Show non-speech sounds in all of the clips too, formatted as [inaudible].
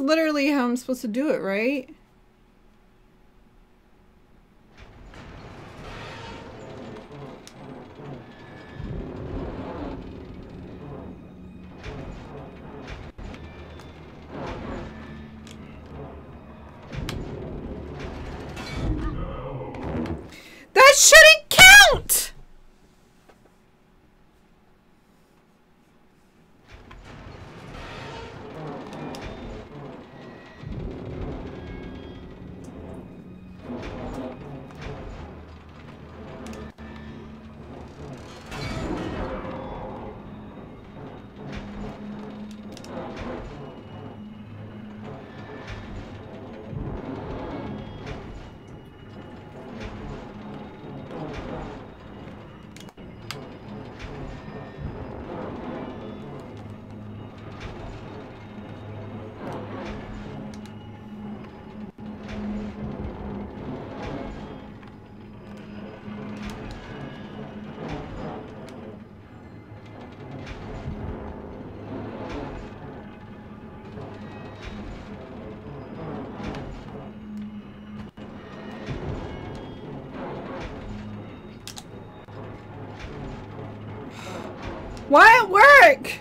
literally how I'm supposed to do it, right? Why it work?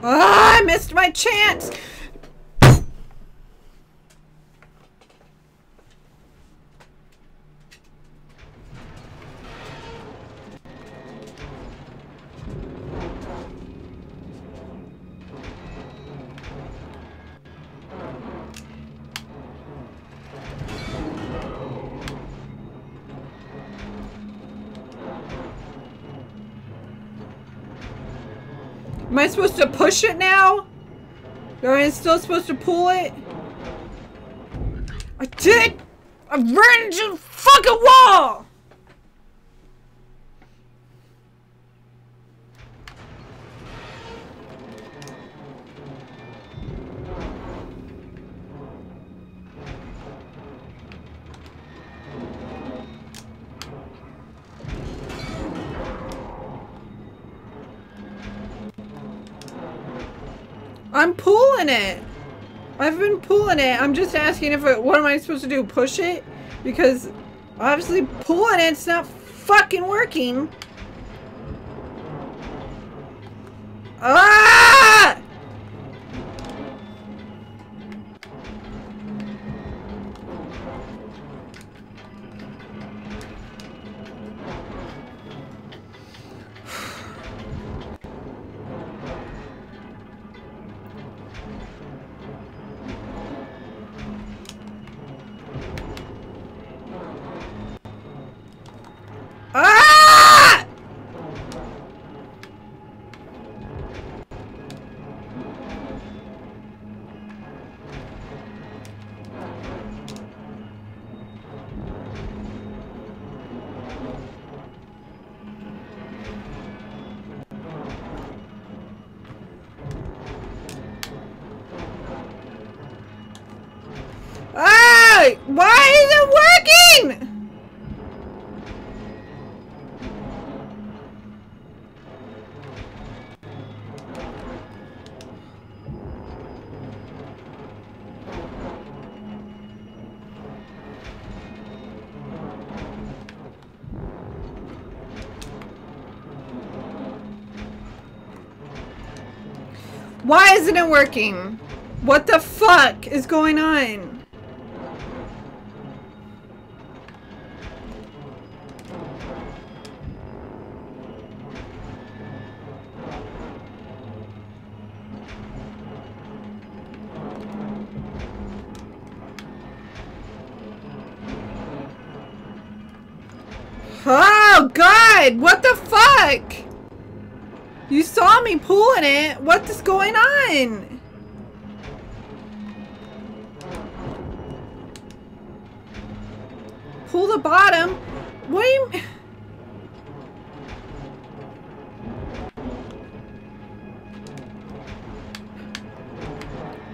Ah, I missed my chance. Am I supposed to push it now? Am I still supposed to pull it? I did! I ran into the fucking wall! Pulling it. I've been pulling it. I'm just asking if it, what am I supposed to do? Push it? Because obviously pulling it's not fucking working. Ah! Ah! Why is it working? Why isn't it working? What the fuck is going on? God! What the fuck? You saw me pulling it. What is going on? Pull the bottom. What do you...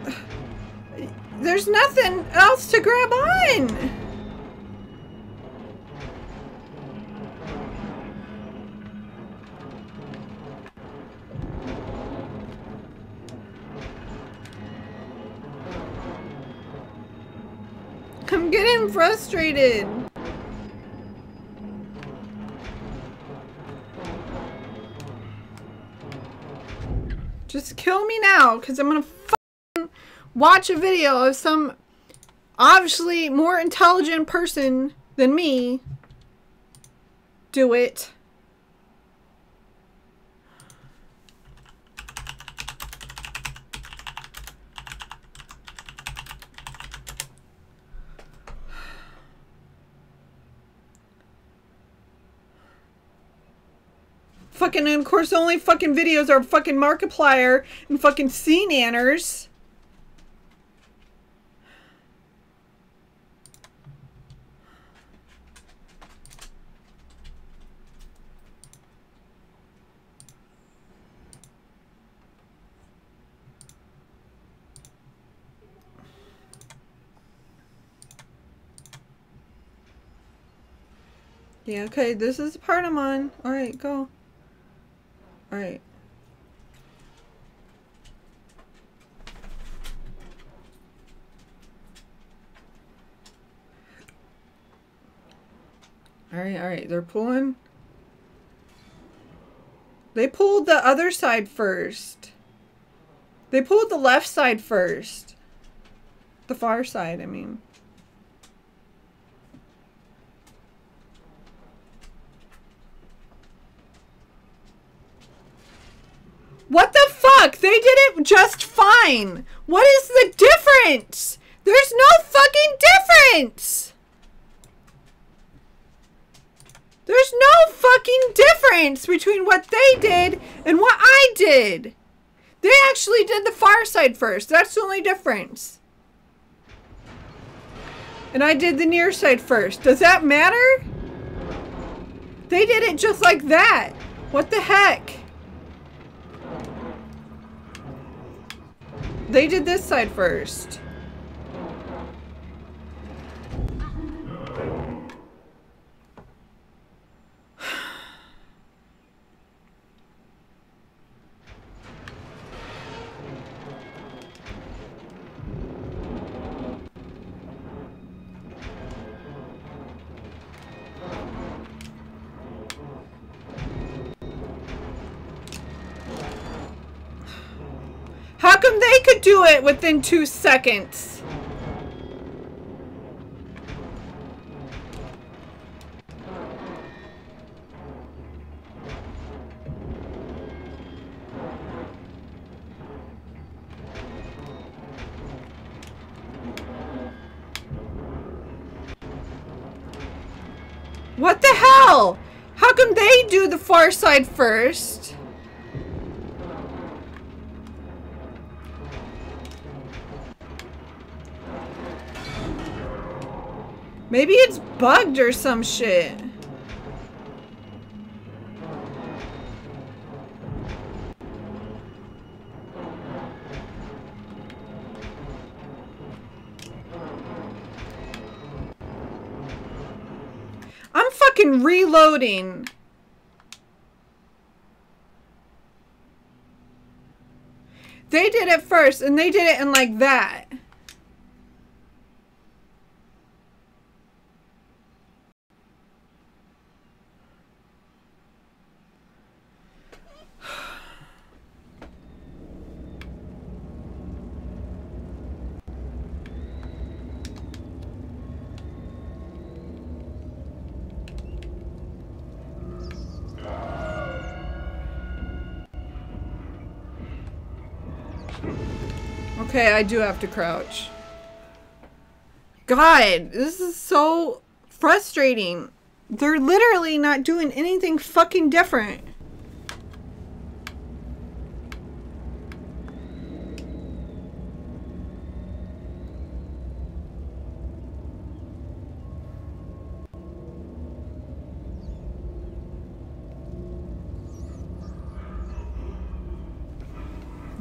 [sighs] There's nothing else to grab on. I'm getting frustrated. Just kill me now, because I'm going to watch a video of some obviously more intelligent person than me do it. Fucking, and of course, the only fucking videos are fucking Markiplier and fucking SeaNanners. Yeah, okay, this is the part I'm on. Alright, go. Alright. Alright, alright. They're pulling. They pulled the other side first. They pulled the left side first. The far side, I mean. What the fuck? They did it just fine. What is the difference? There's no fucking difference. There's no fucking difference between what they did and what I did. They actually did the far side first. That's the only difference. And I did the near side first. Does that matter? They did it just like that. What the heck? They did this side first. Could do it within two seconds? What the hell? How come they do the far side first? Maybe it's bugged or some shit. I'm fucking reloading. They did it first, and they did it in like that. Okay, I do have to crouch. God, this is so frustrating. They're literally not doing anything fucking different.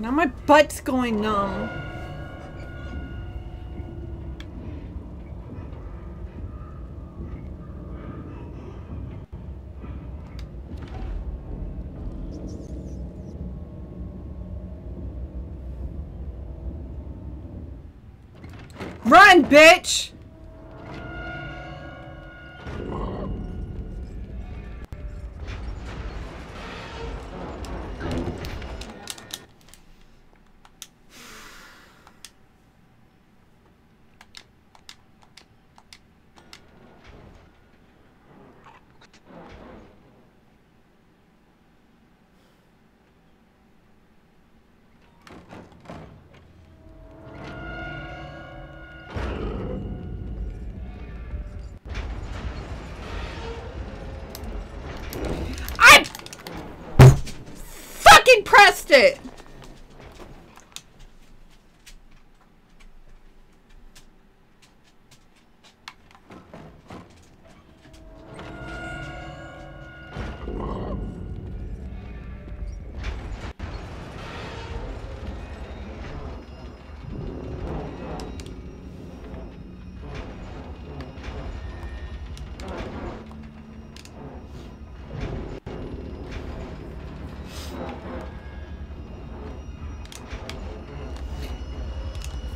Now my butt's going numb. Run, bitch! It!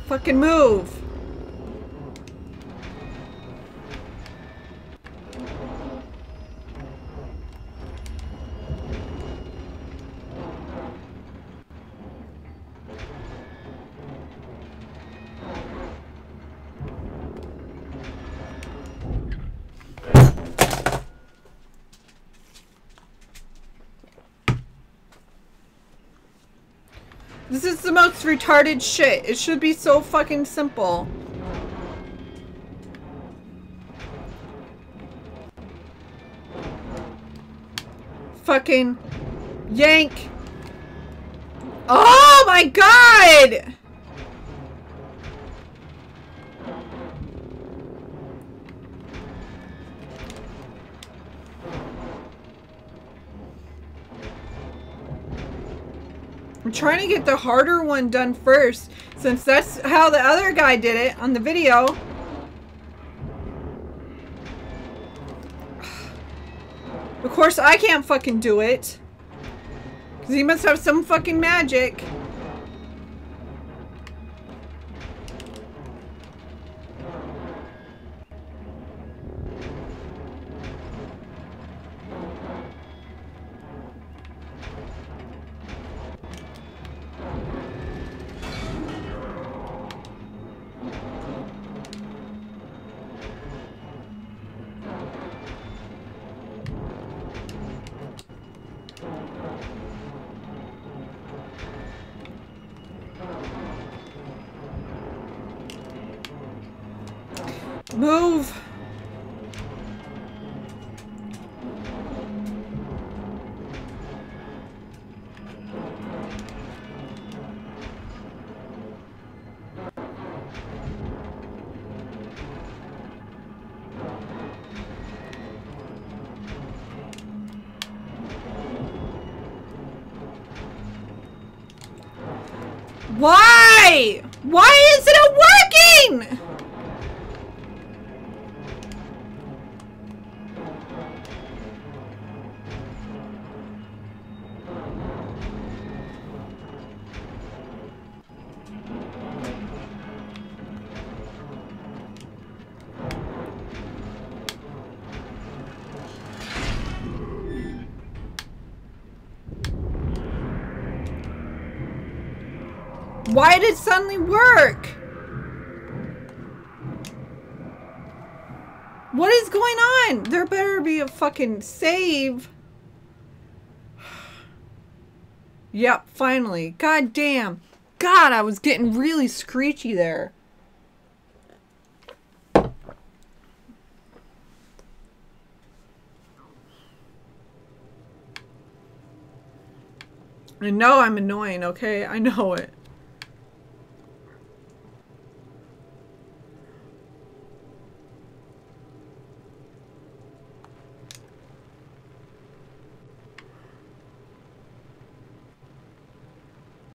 Fucking move! This is the most retarded shit. It should be so fucking simple. Fucking yank. Oh my god! Trying to get the harder one done first, since that's how the other guy did it on the video. Of course, I can't fucking do it. Because he must have some fucking magic. Move! Why? Why isn't it Why did it suddenly work? What is going on? There better be a fucking save. [sighs] yep, finally. God damn. God, I was getting really screechy there. I know I'm annoying, okay? I know it.